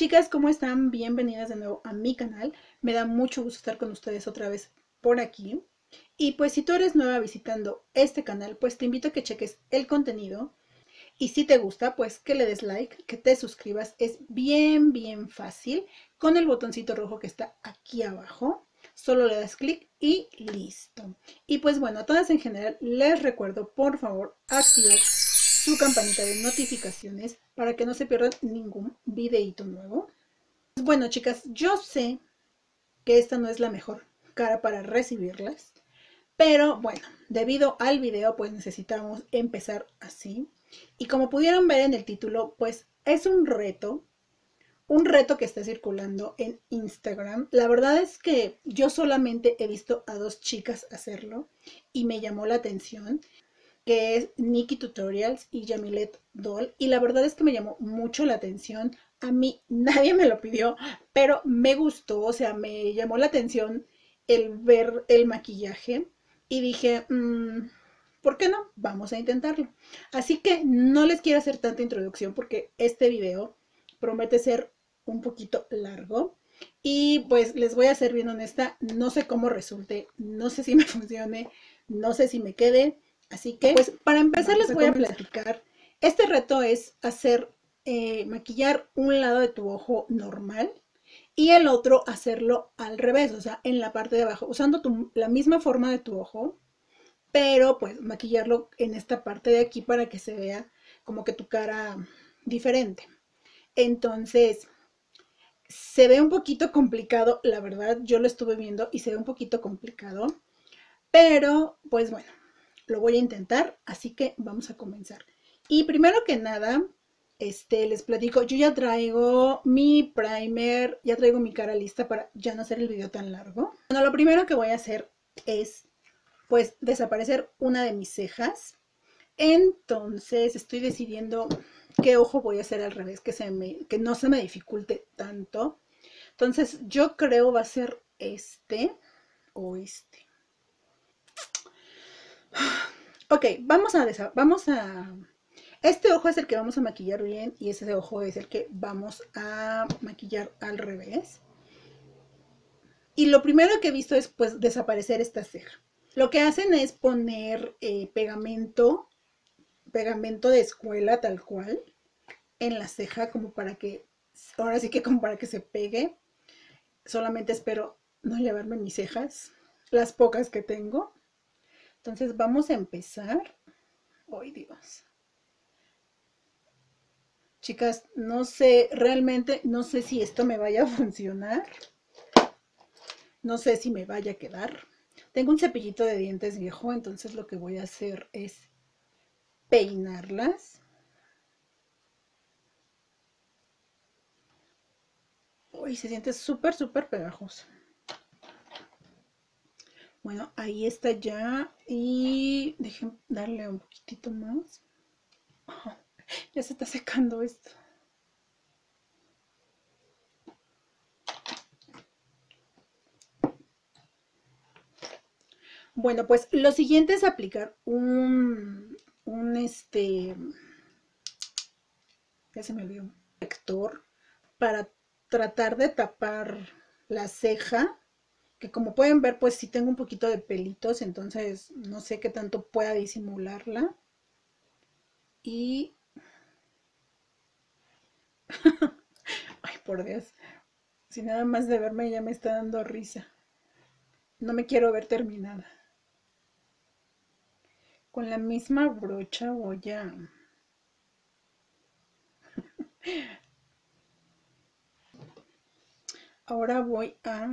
chicas, ¿cómo están? Bienvenidas de nuevo a mi canal. Me da mucho gusto estar con ustedes otra vez por aquí. Y pues si tú eres nueva visitando este canal, pues te invito a que cheques el contenido. Y si te gusta, pues que le des like, que te suscribas. Es bien, bien fácil. Con el botoncito rojo que está aquí abajo. Solo le das clic y listo. Y pues bueno, a todas en general les recuerdo, por favor, activar su campanita de notificaciones para que no se pierdan ningún videito nuevo. Bueno, chicas, yo sé que esta no es la mejor cara para recibirlas, pero bueno, debido al video, pues necesitamos empezar así. Y como pudieron ver en el título, pues es un reto, un reto que está circulando en Instagram. La verdad es que yo solamente he visto a dos chicas hacerlo y me llamó la atención que es Nikki Tutorials y Yamilet Doll. Y la verdad es que me llamó mucho la atención. A mí nadie me lo pidió, pero me gustó, o sea, me llamó la atención el ver el maquillaje y dije, mm, ¿por qué no? Vamos a intentarlo. Así que no les quiero hacer tanta introducción porque este video promete ser un poquito largo. Y pues les voy a ser bien honesta, no sé cómo resulte, no sé si me funcione, no sé si me quede, Así que, pues, para empezar les voy a platicar. Este reto es hacer, eh, maquillar un lado de tu ojo normal y el otro hacerlo al revés, o sea, en la parte de abajo, usando la misma forma de tu ojo, pero pues maquillarlo en esta parte de aquí para que se vea como que tu cara diferente. Entonces, se ve un poquito complicado, la verdad, yo lo estuve viendo y se ve un poquito complicado, pero pues bueno, lo voy a intentar, así que vamos a comenzar. Y primero que nada, este, les platico, yo ya traigo mi primer, ya traigo mi cara lista para ya no hacer el video tan largo. Bueno, lo primero que voy a hacer es, pues, desaparecer una de mis cejas. Entonces, estoy decidiendo qué ojo voy a hacer al revés, que, se me, que no se me dificulte tanto. Entonces, yo creo va a ser este o este. Ok, vamos a, vamos a... Este ojo es el que vamos a maquillar bien y ese ojo es el que vamos a maquillar al revés. Y lo primero que he visto es pues desaparecer esta ceja. Lo que hacen es poner eh, pegamento, pegamento de escuela tal cual, en la ceja como para que, ahora sí que como para que se pegue. Solamente espero no llevarme mis cejas, las pocas que tengo. Entonces vamos a empezar. ¡Ay, Dios! Chicas, no sé, realmente no sé si esto me vaya a funcionar. No sé si me vaya a quedar. Tengo un cepillito de dientes viejo, entonces lo que voy a hacer es peinarlas. Uy, se siente súper, súper pegajoso. Bueno, ahí está ya. Y dejen darle un poquitito más. ya se está secando esto. Bueno, pues lo siguiente es aplicar un, un este, ya se me olvidó, vector para tratar de tapar la ceja que como pueden ver, pues sí tengo un poquito de pelitos, entonces no sé qué tanto pueda disimularla. Y... Ay, por Dios. Si nada más de verme ya me está dando risa. No me quiero ver terminada. Con la misma brocha voy a... Ahora voy a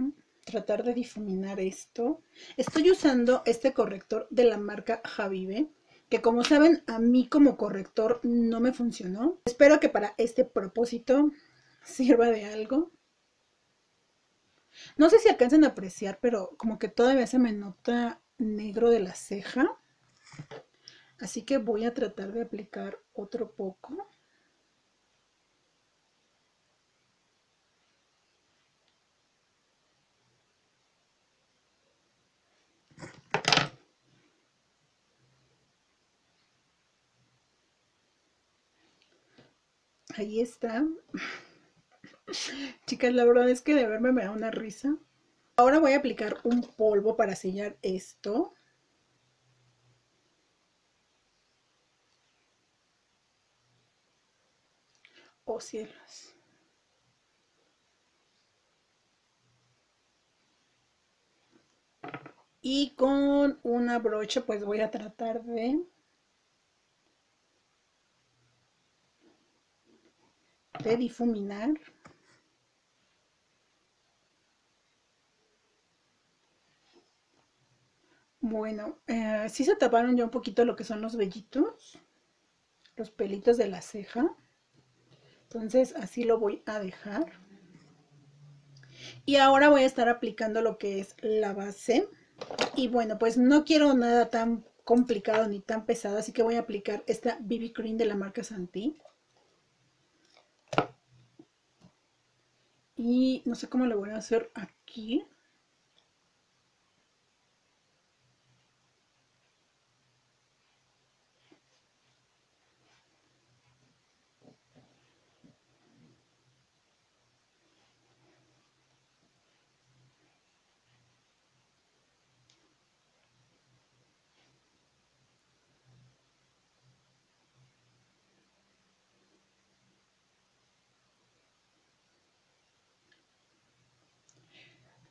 tratar de difuminar esto. Estoy usando este corrector de la marca Javive, que como saben a mí como corrector no me funcionó. Espero que para este propósito sirva de algo. No sé si alcancen a apreciar, pero como que todavía se me nota negro de la ceja. Así que voy a tratar de aplicar otro poco. Ahí está. Chicas, la verdad es que de verme me da una risa. Ahora voy a aplicar un polvo para sellar esto. Oh cielos. Y con una brocha pues voy a tratar de de difuminar. Bueno, eh, sí se taparon ya un poquito lo que son los vellitos, los pelitos de la ceja. Entonces así lo voy a dejar. Y ahora voy a estar aplicando lo que es la base. Y bueno, pues no quiero nada tan complicado ni tan pesado, así que voy a aplicar esta BB Cream de la marca Santi. Y no sé cómo lo voy a hacer aquí.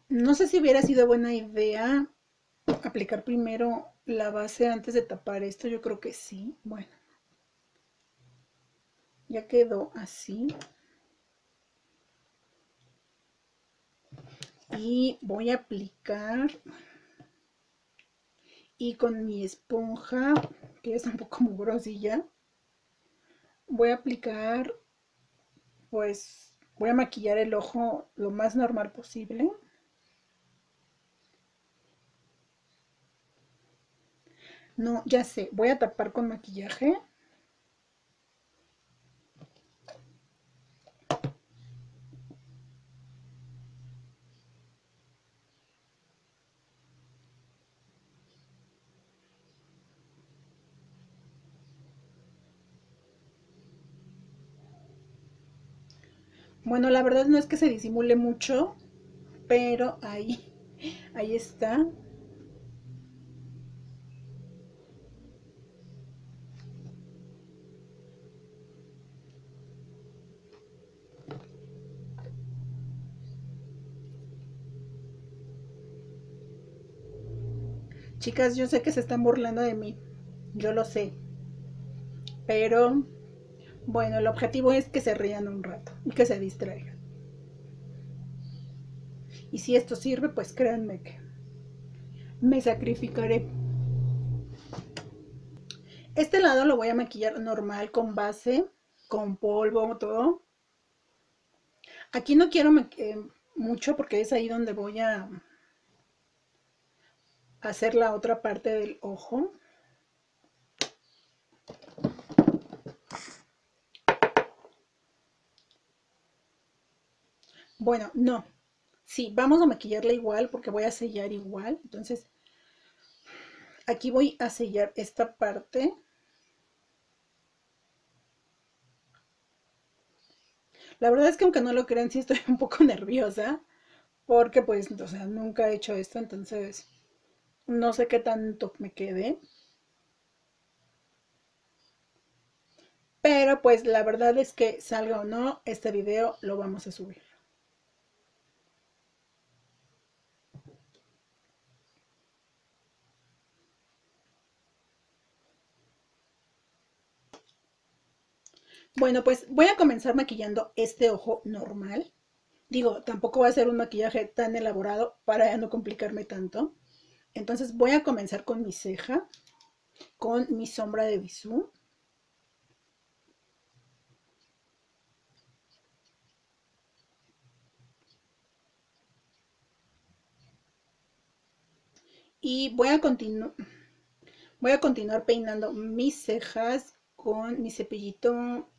No sé si hubiera sido buena idea aplicar primero la base antes de tapar esto. Yo creo que sí. Bueno. Ya quedó así. Y voy a aplicar. Y con mi esponja, que es un poco mugrosilla, voy a aplicar, pues, voy a maquillar el ojo lo más normal posible. No, ya sé, voy a tapar con maquillaje. Bueno, la verdad no es que se disimule mucho, pero ahí, ahí está. Chicas, yo sé que se están burlando de mí, yo lo sé, pero bueno, el objetivo es que se rían un rato y que se distraigan. Y si esto sirve, pues créanme que me sacrificaré. Este lado lo voy a maquillar normal con base, con polvo, todo. Aquí no quiero eh, mucho porque es ahí donde voy a hacer la otra parte del ojo. Bueno, no. Sí, vamos a maquillarla igual porque voy a sellar igual. Entonces, aquí voy a sellar esta parte. La verdad es que aunque no lo crean, sí estoy un poco nerviosa. Porque pues, o sea, nunca he hecho esto, entonces no sé qué tanto me quede. Pero pues la verdad es que salga o no, este video lo vamos a subir. Bueno, pues voy a comenzar maquillando este ojo normal. Digo, tampoco va a ser un maquillaje tan elaborado para no complicarme tanto. Entonces voy a comenzar con mi ceja, con mi sombra de bisú. Y voy a, voy a continuar peinando mis cejas con mi cepillito,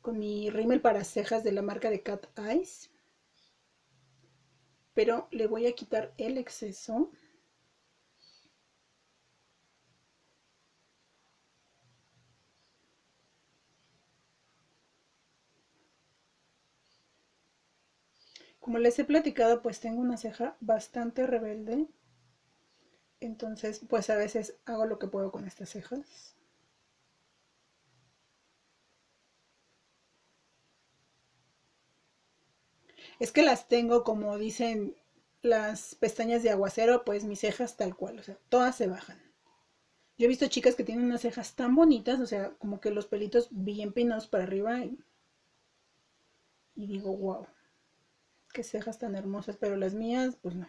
con mi rímel para cejas de la marca de Cat Eyes pero le voy a quitar el exceso. Como les he platicado, pues tengo una ceja bastante rebelde. Entonces, pues a veces hago lo que puedo con estas cejas. Es que las tengo como dicen las pestañas de aguacero, pues mis cejas tal cual, o sea, todas se bajan. Yo he visto chicas que tienen unas cejas tan bonitas, o sea, como que los pelitos bien peinados para arriba y, digo, wow, qué cejas tan hermosas, pero las mías, pues no,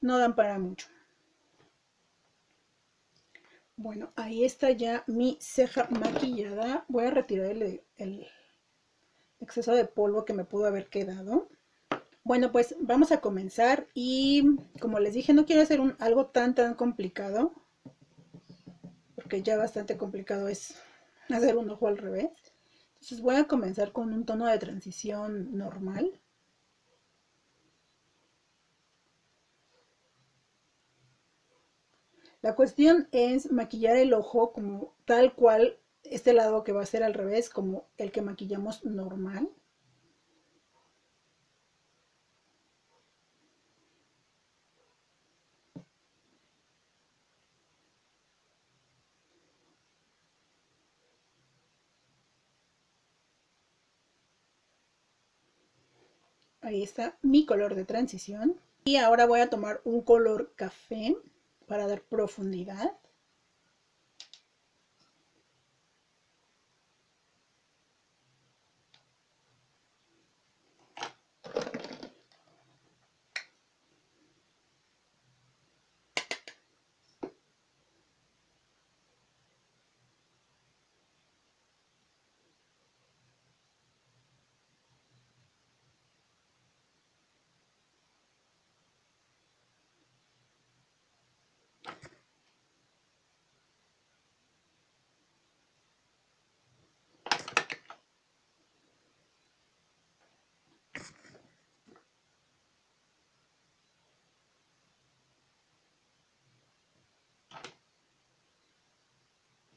no dan para mucho. Bueno, ahí está ya mi ceja maquillada. Voy a retirar el exceso de polvo que me pudo haber quedado. Bueno, pues vamos a comenzar y como les dije, no quiero hacer algo tan tan complicado, porque ya bastante complicado es hacer un ojo al revés. Entonces voy a comenzar con un tono de transición normal. La cuestión es maquillar el ojo como tal cual este lado que va a ser al revés, como el que maquillamos normal. Ahí está mi color de transición. Y ahora voy a tomar un color café para dar profundidad.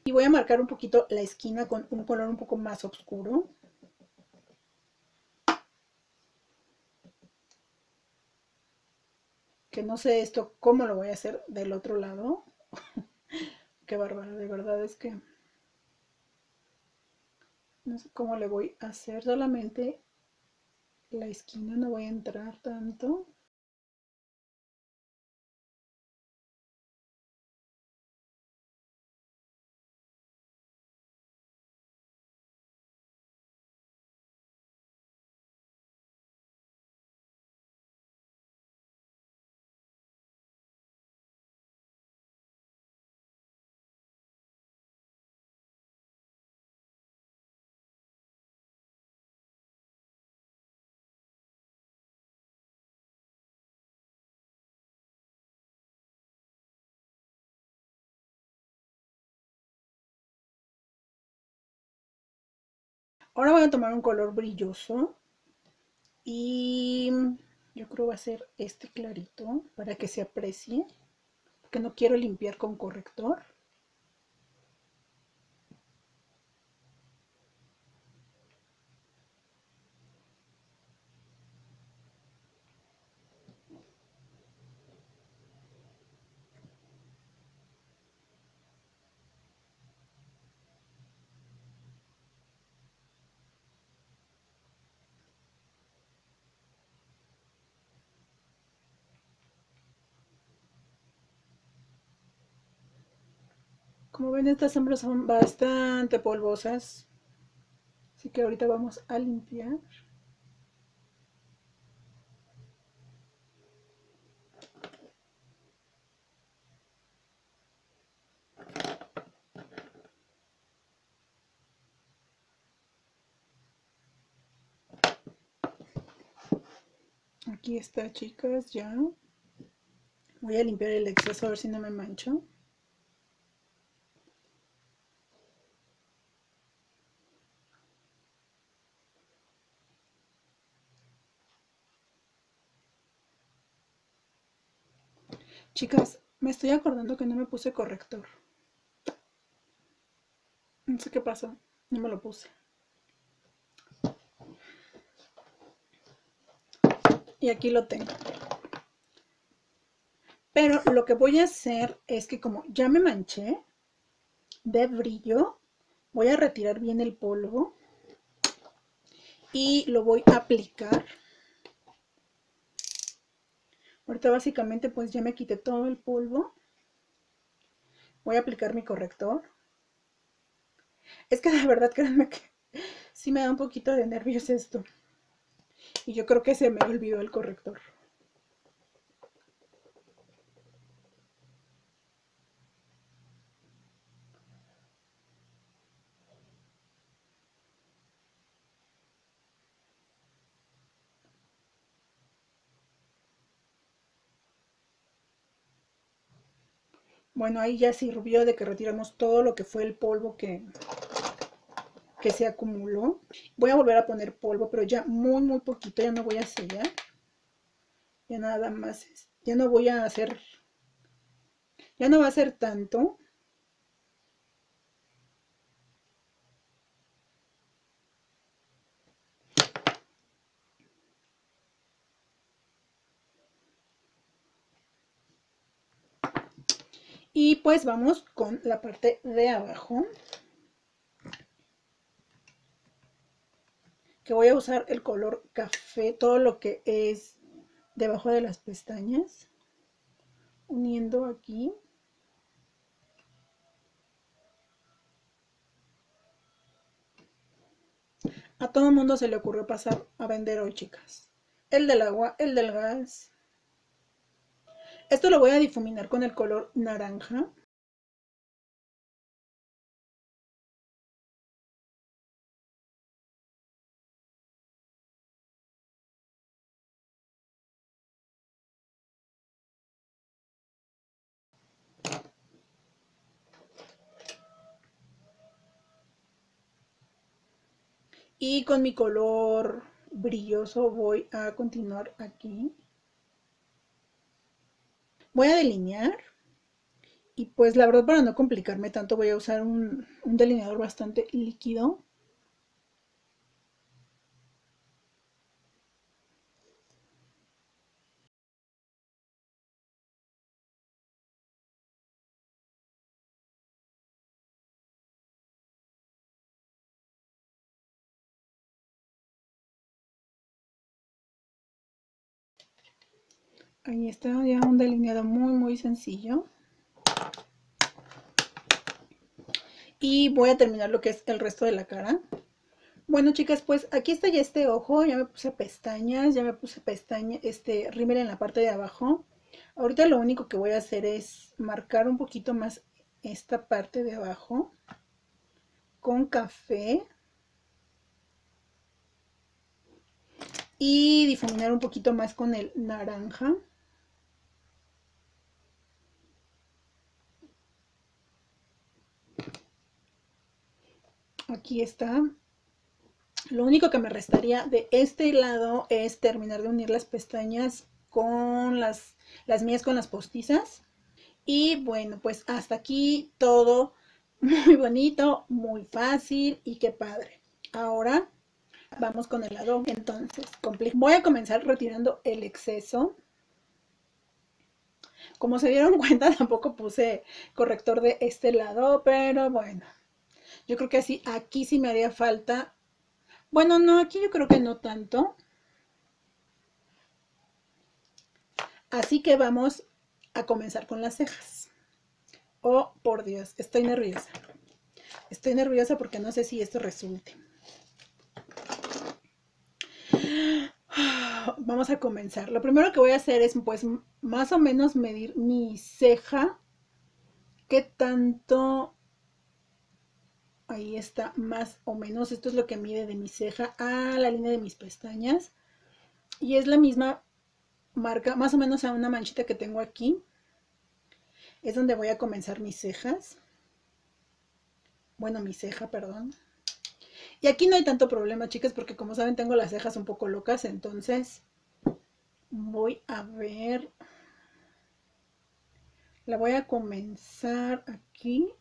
Y voy a marcar un poquito la esquina con un color un poco más oscuro. Que no sé esto cómo lo voy a hacer del otro lado. Qué bárbaro, de verdad es que no sé cómo le voy a hacer, solamente la esquina no voy a entrar tanto. Ahora voy a tomar un color brilloso y yo creo va a ser este clarito para que se aprecie, porque no quiero limpiar con corrector. Como ven, estas sombras son bastante polvosas. Así que ahorita vamos a limpiar. Aquí está, chicas, ya. Voy a limpiar el exceso a ver si no me mancho. Chicas, me estoy acordando que no me puse corrector. No sé qué pasó, no me lo puse. Y aquí lo tengo. Pero lo que voy a hacer es que como ya me manché de brillo, voy a retirar bien el polvo y lo voy a aplicar. Ahorita básicamente pues ya me quité todo el polvo. Voy a aplicar mi corrector. Es que de verdad créanme que sí me da un poquito de nervios esto. Y yo creo que se me olvidó el corrector. Bueno, ahí ya sirvió de que retiramos todo lo que fue el polvo que, que se acumuló. Voy a volver a poner polvo, pero ya muy, muy poquito, ya no voy a sellar. Ya nada más, ya no voy a hacer, ya no va a ser tanto. Y pues vamos con la parte de abajo. Que voy a usar el color café, todo lo que es debajo de las pestañas. Uniendo aquí. A todo mundo se le ocurrió pasar a vender hoy, chicas. El del agua, el del gas, esto lo voy a difuminar con el color naranja. Y con mi color brilloso voy a continuar aquí voy a delinear y pues la verdad para no complicarme tanto voy a usar un, delineador bastante líquido Ahí está ya un delineado muy muy sencillo. Y voy a terminar lo que es el resto de la cara. Bueno chicas, pues aquí está ya este ojo, ya me puse pestañas, ya me puse pestaña, este rímel en la parte de abajo. Ahorita lo único que voy a hacer es marcar un poquito más esta parte de abajo con café. Y difuminar un poquito más con el naranja. Aquí está. Lo único que me restaría de este lado es terminar de unir las pestañas con las, las mías con las postizas. Y bueno, pues hasta aquí todo muy bonito, muy fácil y qué padre. Ahora vamos con el lado. Entonces, voy a comenzar retirando el exceso. Como se dieron cuenta, tampoco puse corrector de este lado, pero bueno, yo creo que así, aquí sí me haría falta. Bueno, no, aquí yo creo que no tanto. Así que vamos a comenzar con las cejas. Oh, por Dios, estoy nerviosa. Estoy nerviosa porque no sé si esto resulte. Vamos a comenzar. Lo primero que voy a hacer es, pues, más o menos medir mi ceja. ¿Qué tanto ahí está más o menos, esto es lo que mide de mi ceja a la línea de mis pestañas. Y es la misma marca, más o menos a una manchita que tengo aquí. Es donde voy a comenzar mis cejas. Bueno, mi ceja, perdón. Y aquí no hay tanto problema, chicas, porque como saben tengo las cejas un poco locas, entonces voy a ver. La voy a comenzar aquí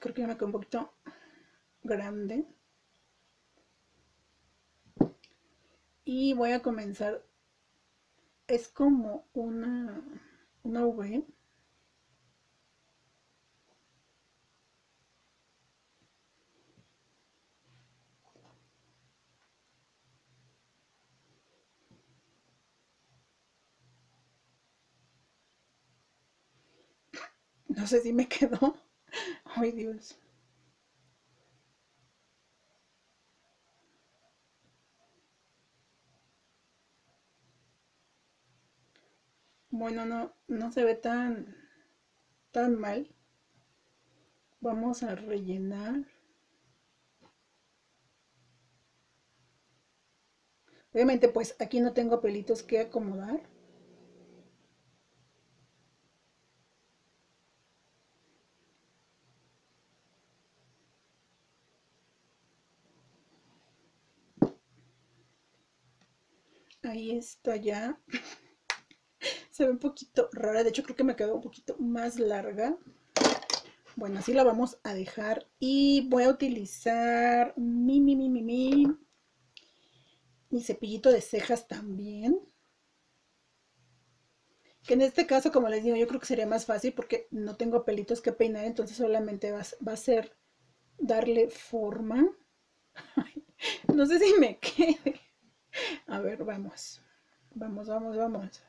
creo que ya me quedó un poquito grande. y voy a comenzar. Es como una, una V. No sé si me quedó. Ay, Dios. Bueno, no, no se ve tan, tan mal. Vamos a rellenar. Obviamente, pues aquí no tengo pelitos que acomodar. Ahí está ya. Se ve un poquito rara, de hecho creo que me quedó un poquito más larga. Bueno, así la vamos a dejar y voy a utilizar mi, mi, mi, mi, mi, mi cepillito de cejas también. Que en este caso, como les digo, yo creo que sería más fácil porque no tengo pelitos que peinar, entonces solamente va, va a ser darle forma. no sé si me quede. A ver, vamos. Vamos, vamos, vamos.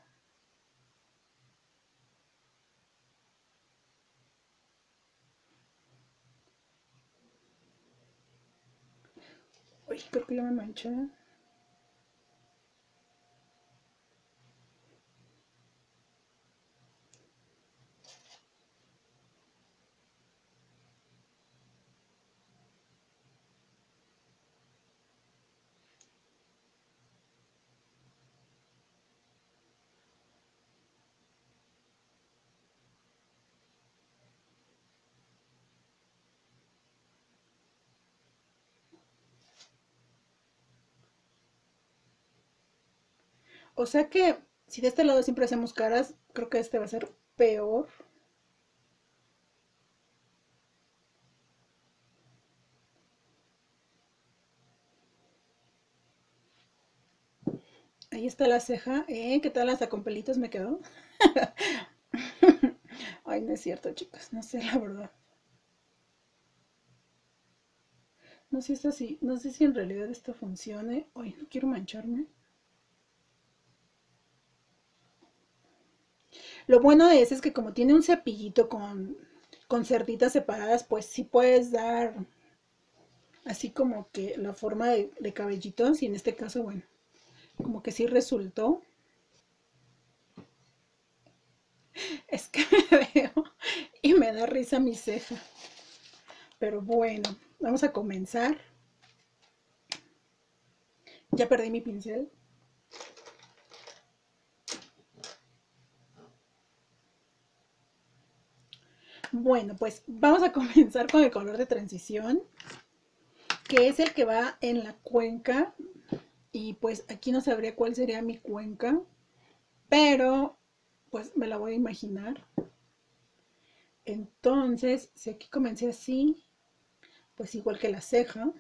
Uy, creo que ya me manché. O sea que si de este lado siempre hacemos caras, creo que este va a ser peor. Ahí está la ceja. ¿Eh? ¿Qué tal hasta con pelitos me quedó? Ay, no es cierto, chicas. No sé la verdad. No sé, si, no sé si en realidad esto funcione. Ay, no quiero mancharme. Lo bueno de ese es que como tiene un cepillito con, con cerditas separadas, pues sí puedes dar así como que la forma de, de cabellitos y en este caso, bueno, como que sí resultó. Es que me veo y me da risa mi ceja. Pero bueno, vamos a comenzar. Ya perdí mi pincel. Bueno, pues vamos a comenzar con el color de transición, que es el que va en la cuenca. Y pues aquí no sabría cuál sería mi cuenca, pero pues me la voy a imaginar. Entonces, si aquí comencé así, pues igual que la ceja,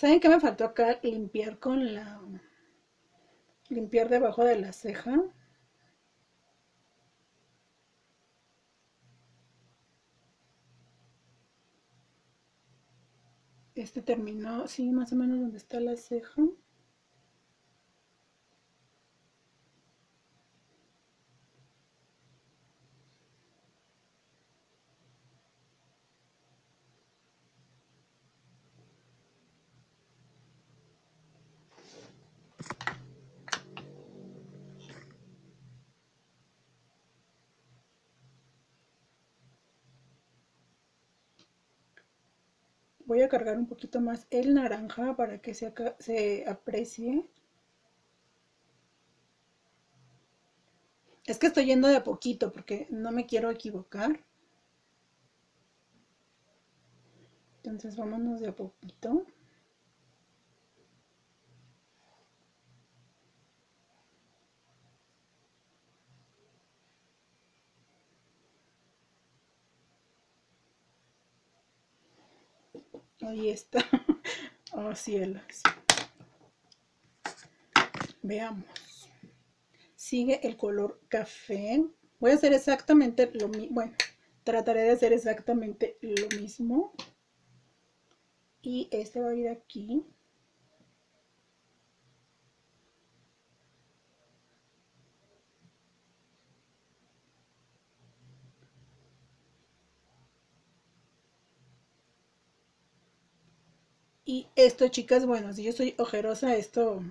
¿Saben qué me faltó acá? Limpiar con la... Limpiar debajo de la ceja. Este terminó, sí, más o menos donde está la ceja. Voy a cargar un poquito más el naranja para que se, se aprecie. Es que estoy yendo de a poquito porque no me quiero equivocar. Entonces vámonos de a poquito. Ahí está. Oh, cielos. Veamos. Sigue el color café. Voy a hacer exactamente lo mismo. Bueno, trataré de hacer exactamente lo mismo. Y este va a ir aquí. Y esto, chicas, bueno, si yo soy ojerosa, esto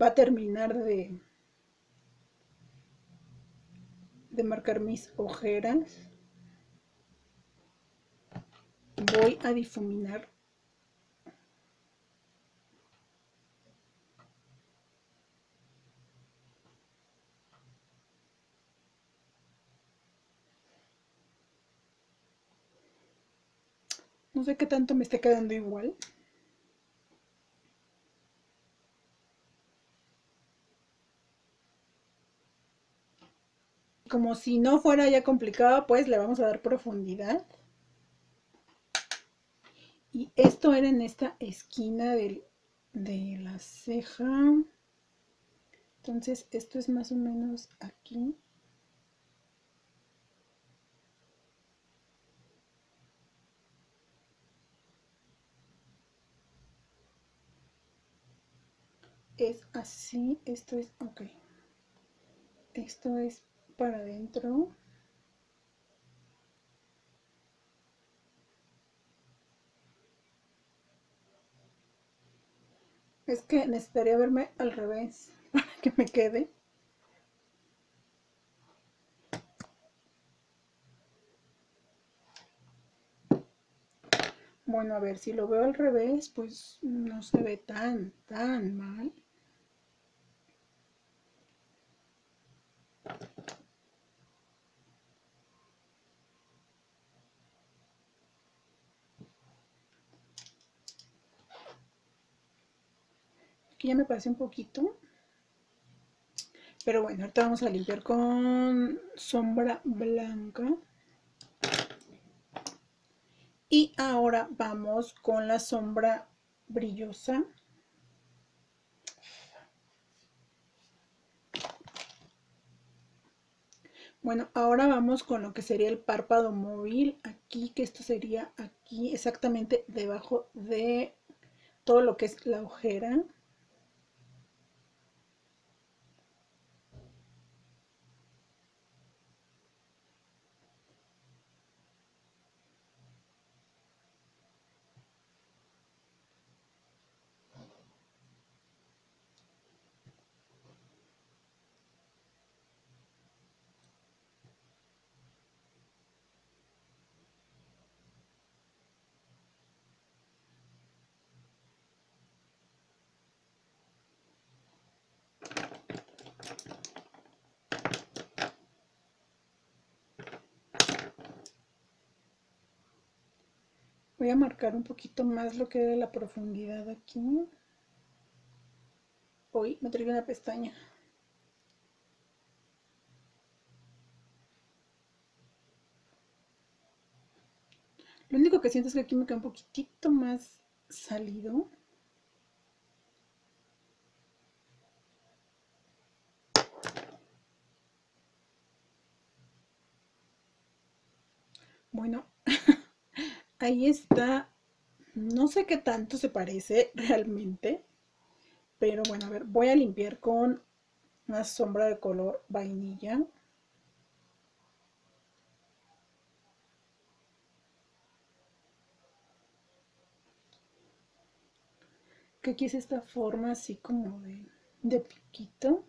va a terminar de, de marcar mis ojeras. Voy a difuminar No sé qué tanto me esté quedando igual. Como si no fuera ya complicado, pues le vamos a dar profundidad. Y esto era en esta esquina de la ceja. Entonces esto es más o menos aquí. Es así, esto es, ok, esto es para adentro. Es que necesitaría verme al revés para que me quede. Bueno, a ver, si lo veo al revés, pues no se ve tan, tan mal. Aquí ya me parece un poquito. Pero bueno, ahorita vamos a limpiar con sombra blanca. Y ahora vamos con la sombra brillosa. Bueno, ahora vamos con lo que sería el párpado móvil. Aquí, que esto sería aquí, exactamente debajo de todo lo que es la ojera. Voy a marcar un poquito más lo que de la profundidad aquí. Hoy me traigo una pestaña. Lo único que siento es que aquí me queda un poquitito más salido. Bueno, ahí está. No sé qué tanto se parece realmente. Pero bueno, a ver, voy a limpiar con una sombra de color vainilla. Que aquí es esta forma así como de, de piquito.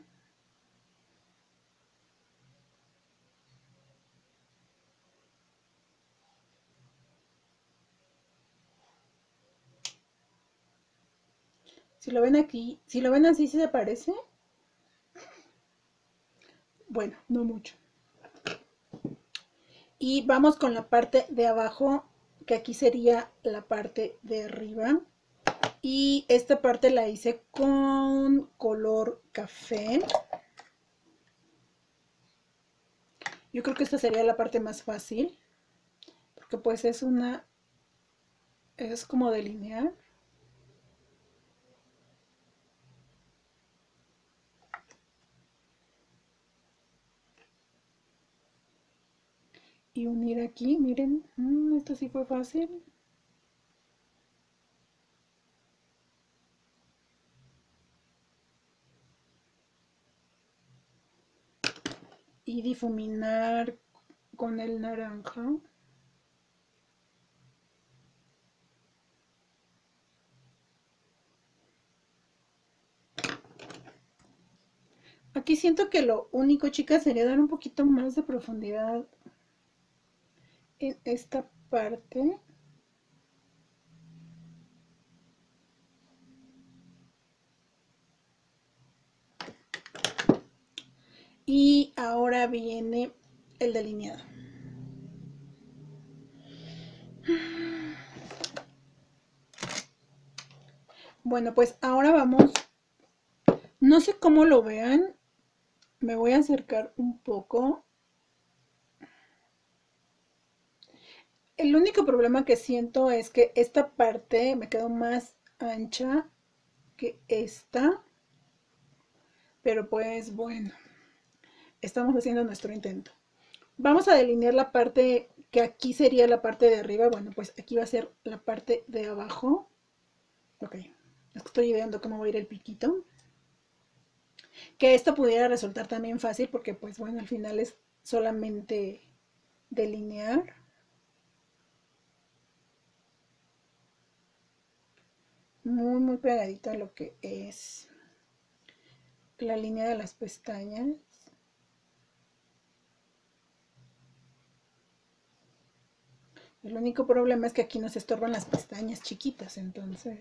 Si lo ven aquí, si lo ven así, se parece? Bueno, no mucho. Y vamos con la parte de abajo, que aquí sería la parte de arriba. Y esta parte la hice con color café. Yo creo que esta sería la parte más fácil, porque pues es una es como delinear. Y unir aquí, miren, mm, esto sí fue fácil. Y difuminar con el naranja. Aquí siento que lo único, chicas, sería dar un poquito más de profundidad en esta parte. Y ahora viene el delineado. Bueno, pues ahora vamos, no sé cómo lo vean, me voy a acercar un poco. El único problema que siento es que esta parte me quedó más ancha que esta. Pero pues bueno, estamos haciendo nuestro intento. Vamos a delinear la parte que aquí sería la parte de arriba. Bueno, pues aquí va a ser la parte de abajo. Ok, estoy ideando cómo va a ir el piquito que esto pudiera resultar también fácil porque pues bueno, al final es solamente delinear. Muy, muy pegadito a lo que es la línea de las pestañas. El único problema es que aquí nos estorban las pestañas chiquitas, entonces...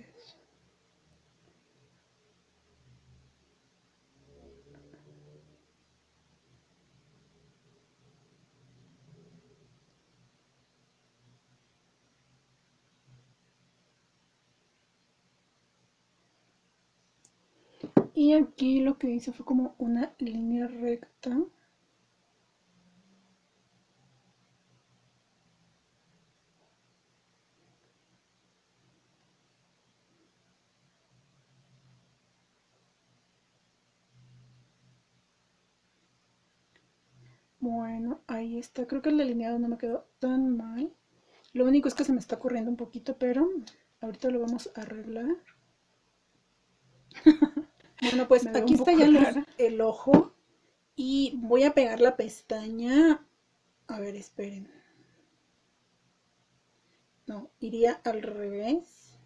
Aquí lo que hice fue como una línea recta. Bueno, ahí está. Creo que el delineado no me quedó tan mal. Lo único es que se me está corriendo un poquito, pero ahorita lo vamos a arreglar. Bueno, pues aquí está ya el ojo y voy a pegar la pestaña. A ver, esperen. No, iría al revés.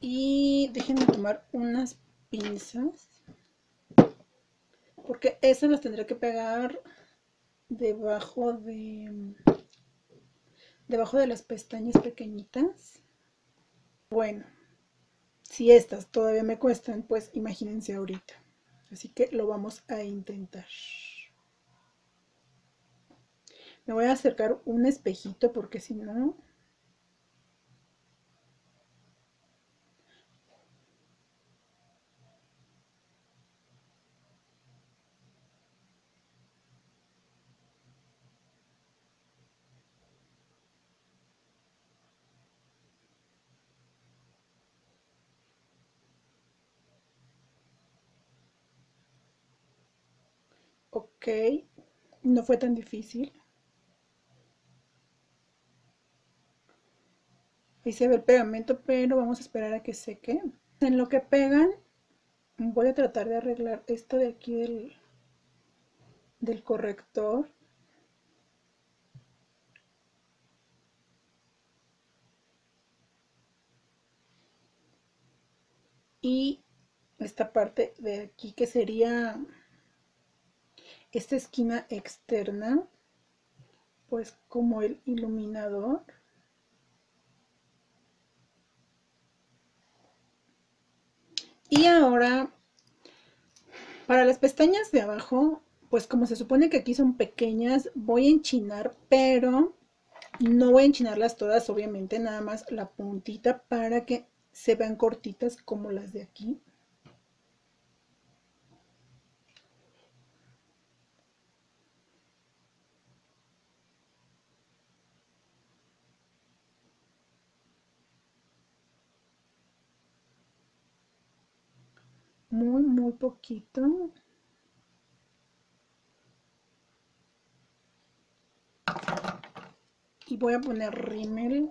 Y déjenme tomar unas pinzas. Porque esas las tendré que pegar debajo de... Debajo de las pestañas pequeñitas. Bueno, si estas todavía me cuestan, pues imagínense ahorita. Así que lo vamos a intentar. Me voy a acercar un espejito porque si no... Ok, no fue tan difícil. Ahí se ve el pegamento, pero vamos a esperar a que seque. En lo que pegan, voy a tratar de arreglar esto de aquí del, del corrector. Y esta parte de aquí que sería esta esquina externa, pues como el iluminador. Y ahora, para las pestañas de abajo, pues como se supone que aquí son pequeñas, voy a enchinar, pero no voy a enchinarlas todas, obviamente, nada más la puntita para que se vean cortitas como las de aquí. Muy, poquito. Y voy a poner rímel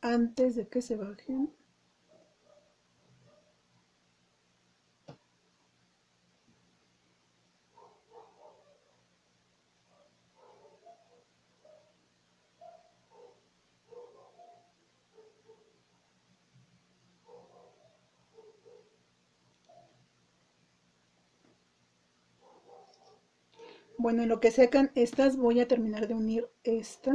antes de que se bajen. Bueno, en lo que secan estas voy a terminar de unir estas.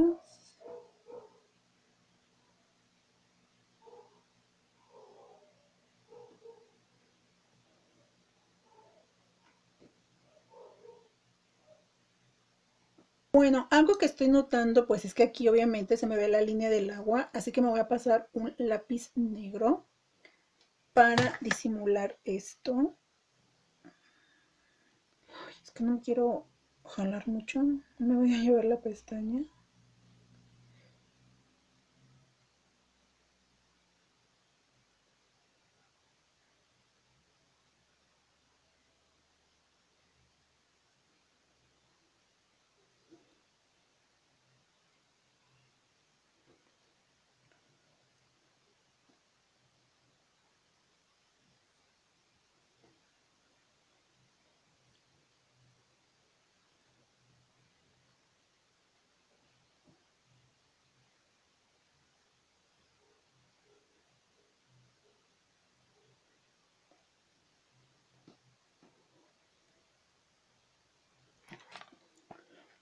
Bueno, algo que estoy notando pues es que aquí obviamente se me ve la línea del agua, así que me voy a pasar un lápiz negro para disimular esto. es que no quiero jalar mucho, me voy a llevar la pestaña.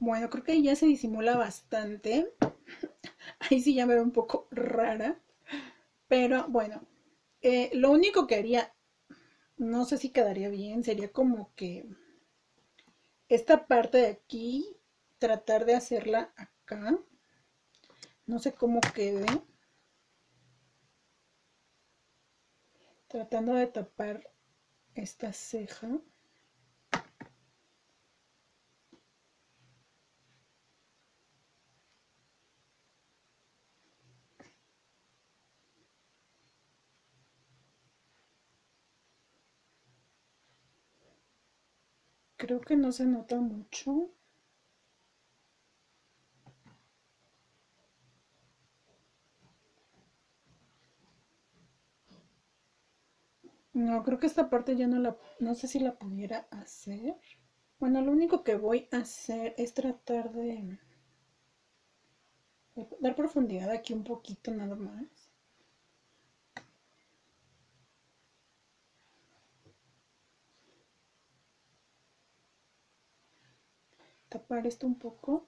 Bueno, creo que ya se disimula bastante. Ahí sí ya me veo un poco rara. Pero bueno, eh, lo único que haría, no sé si quedaría bien, sería como que esta parte de aquí, tratar de hacerla acá. No sé cómo quede. Tratando de tapar esta ceja. Creo que no se nota mucho. No, creo que esta parte ya no la, no sé si la pudiera hacer. Bueno, lo único que voy a hacer es tratar de, de dar profundidad aquí un poquito nada más. Tapar esto un poco.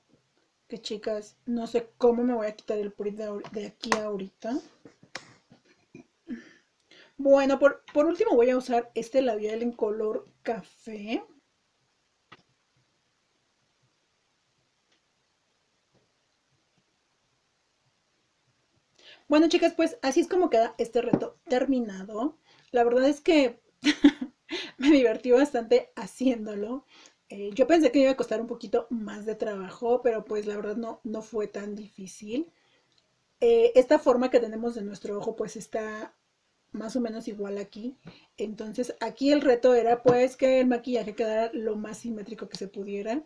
Que chicas, no sé cómo me voy a quitar el print de, aquí ahorita. Bueno, por, por último voy a usar este labial en color café. Bueno, chicas, pues así es como queda este reto terminado. La verdad es que me divertí bastante haciéndolo. Eh, yo pensé que iba a costar un poquito más de trabajo, pero pues la verdad no, no fue tan difícil. Eh, esta forma que tenemos de nuestro ojo pues está más o menos igual aquí. Entonces aquí el reto era pues que el maquillaje quedara lo más simétrico que se pudiera.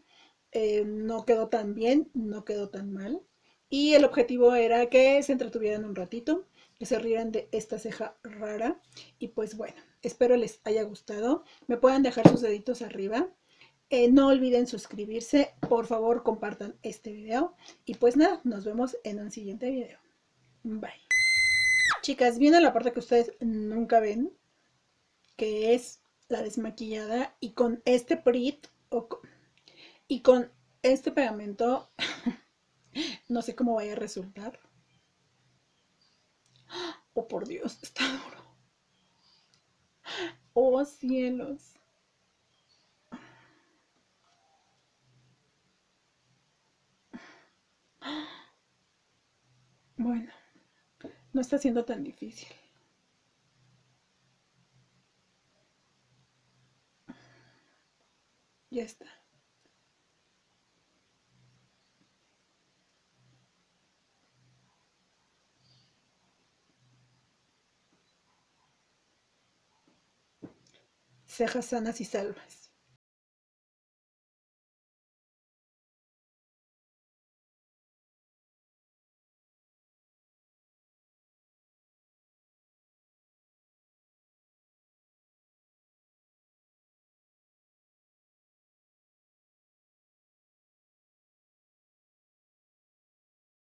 Eh, no quedó tan bien, no quedó tan mal. Y el objetivo era que se entretuvieran un ratito, que se rieran de esta ceja rara. Y pues bueno, espero les haya gustado. Me puedan dejar sus deditos arriba eh, no olviden suscribirse, por favor compartan este video y pues nada, nos vemos en un siguiente video. Bye. Chicas, viene la parte que ustedes nunca ven, que es la desmaquillada y con este PRIT y con este pegamento, no sé cómo vaya a resultar. Oh, por Dios, está duro. Oh, cielos. Bueno, no está siendo tan difícil. Ya está. cejas sanas y salvas.